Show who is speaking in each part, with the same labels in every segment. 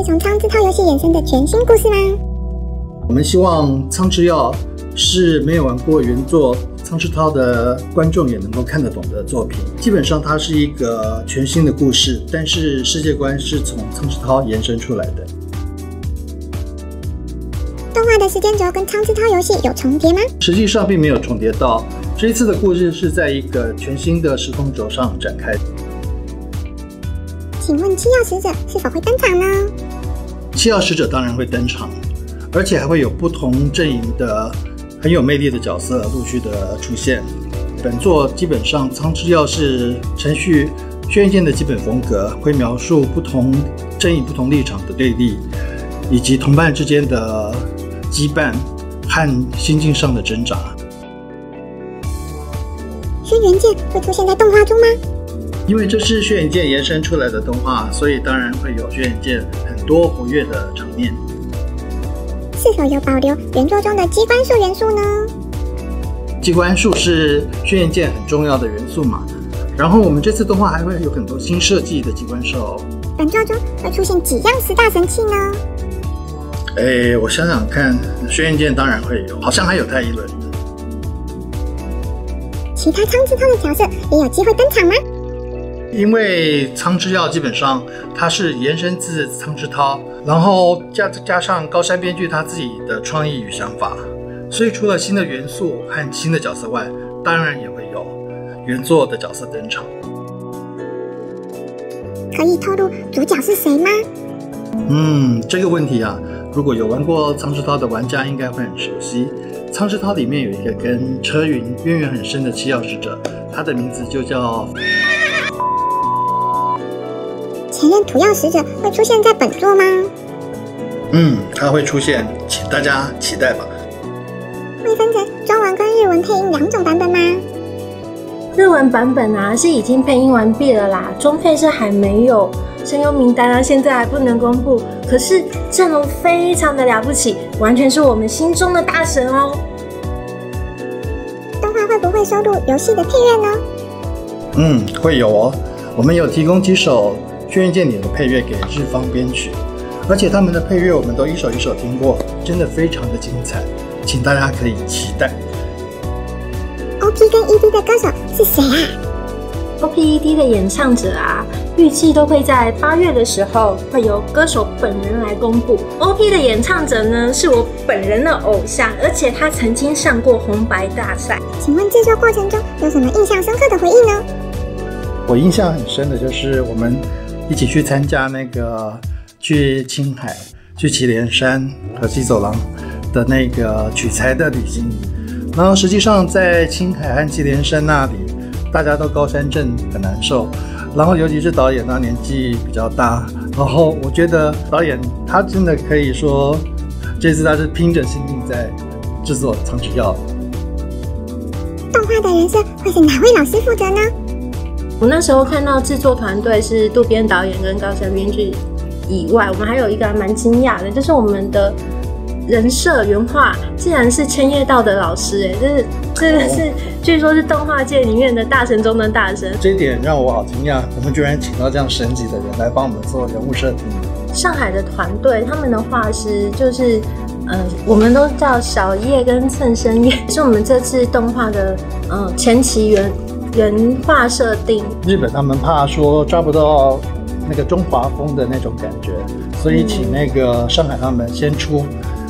Speaker 1: 是从苍之涛游戏衍生的全新故事吗？
Speaker 2: 我们希望苍之耀是没有玩过原作苍之涛的观众也能够看得懂的作品。基本上它是一个全新的故事，但是世界观是从苍之涛延伸出来的。
Speaker 1: 动画的时间轴跟苍之涛游戏有重叠吗？
Speaker 2: 实际上并没有重叠到。这一次的故事是在一个全新的时空轴上展开。
Speaker 1: 请问七曜使者是否会登场呢？
Speaker 2: 七曜使者当然会登场，而且还会有不同阵营的很有魅力的角色陆续的出现。本作基本上苍之耀是程序轩辕剑的基本风格，会描述不同阵营、不同立场的对立，以及同伴之间的羁绊和心境上的挣扎。
Speaker 1: 轩辕剑会出现在动画中吗？
Speaker 2: 因为这是轩辕剑延伸出来的动画，所以当然会有轩辕剑很多活跃的场面。
Speaker 1: 是否有保留原作中的机关术元素呢？
Speaker 2: 机关术是轩辕剑很重要的元素嘛。然后我们这次动画还会有很多新设计的机关兽。
Speaker 1: 本作中会出现几样十大神器呢？
Speaker 2: 哎，我想想看，轩辕剑当然会有，好像还有太一轮。
Speaker 1: 其他苍之涛的角色也有机会登场吗？
Speaker 2: 因为苍之耀基本上它是延伸自苍之涛，然后加加上高山编剧他自己的创意与想法，所以除了新的元素和新的角色外，当然也会有原作的角色登场。
Speaker 1: 可以透露主角是谁吗？
Speaker 2: 嗯，这个问题啊，如果有玩过苍之涛的玩家应该会很熟悉。苍之涛里面有一个跟车云渊源很深的七曜使者，他的名字就叫。
Speaker 1: 前任土曜使者会出现在本作吗？
Speaker 2: 嗯，他会出现，请大家期待吧。
Speaker 1: 会分成中文跟日文配音两种版本吗？
Speaker 3: 日文版本啊是已经配音完毕了啦，中配是还没有，声优名单啊现在还不能公布。可是阵容非常的了不起，完全是我们心中的大神哦。
Speaker 1: 动画会不会收录游戏的配乐呢？
Speaker 2: 嗯，会有哦，我们有提供几首。轩辕剑里的配乐给日方编曲，而且他们的配乐我们都一首一首听过，真的非常的精彩，请大家可以期待。
Speaker 1: OP 跟 ED 的歌手是谁啊
Speaker 3: ？OP、ED 的演唱者啊，预计都会在八月的时候会由歌手本人来公布。OP 的演唱者呢，是我本人的偶像，而且他曾经上过红白大赛。
Speaker 1: 请问制作过程中有什么印象深刻的回忆呢？
Speaker 2: 我印象很深的就是我们。一起去参加那个去青海、去祁连山和西走廊的那个取材的旅行，然后实际上在青海和祁连山那里，大家都高山症很难受，然后尤其是导演他年纪比较大，然后我觉得导演他真的可以说，这次他是拼着性命在制作《苍之药》。
Speaker 1: 动画的人设会是哪位老师负责呢？
Speaker 3: 我那时候看到制作团队是渡边导演跟高山编剧以外，我们还有一个蛮惊讶的，就是我们的人设原画竟然是千叶道的老师，哎，这是这个是据说是动画界里面的大神中的大神，
Speaker 2: 这一点让我好惊讶，我们居然请到这样神级的人来帮我们做人物设定。
Speaker 3: 上海的团队他们的画师就是，呃，我们都叫小叶跟蹭生叶，是我们这次动画的呃前期原。原画设定，
Speaker 2: 日本他们怕说抓不到那个中华风的那种感觉，所以请那个上海他们先出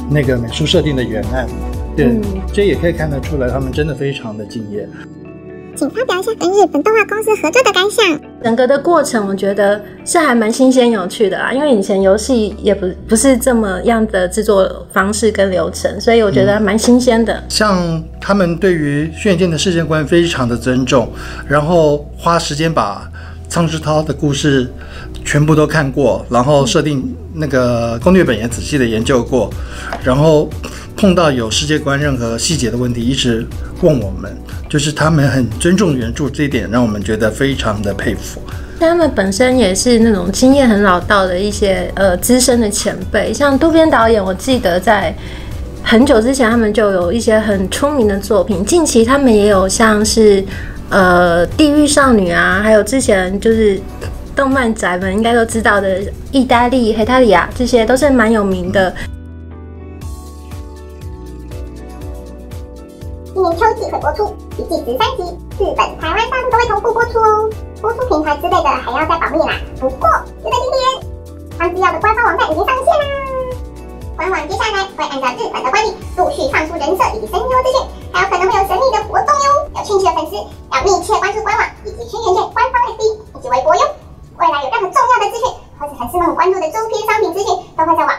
Speaker 2: 那个美术设定的原案。对，这也可以看得出来，他们真的非常的敬业。
Speaker 1: 请发表一下跟日本动画公司合作的感想。
Speaker 3: 整个的过程，我觉得是还蛮新鲜有趣的啦，因为以前游戏也不不是这么样的制作方式跟流程，所以我觉得蛮新鲜的。
Speaker 2: 像他们对于轩辕剑的世界观非常的尊重，然后花时间把苍之涛的故事全部都看过，然后设定那个攻略本也仔细的研究过，然后碰到有世界观任何细节的问题，一直问我们。就是他们很尊重原著这一点，让我们觉得非常的佩服。
Speaker 3: 他们本身也是那种经验很老道的一些呃资深的前辈，像渡边导演，我记得在很久之前他们就有一些很出名的作品。近期他们也有像是呃地狱少女啊，还有之前就是。动漫宅们应该都知道的，意大利、黑塔利亚这些都是蛮有名的。
Speaker 1: 今年秋季会播出，一季十三集，日本、台湾大陆都会同步播出哦。播出平台之类的还要再保密啦。不过就在今天，汤之耀的官方网站已经上线啦。官网接下来会按照日本的惯例，陆续放出人设以及声优资讯，还有可能会有神秘的活动哟。有兴趣的粉丝要密切关注官网以及轩辕剑官方 FB 以及微博哟。未来有任何重要的资讯，或是粉丝们关注的周边商品资讯，都会在网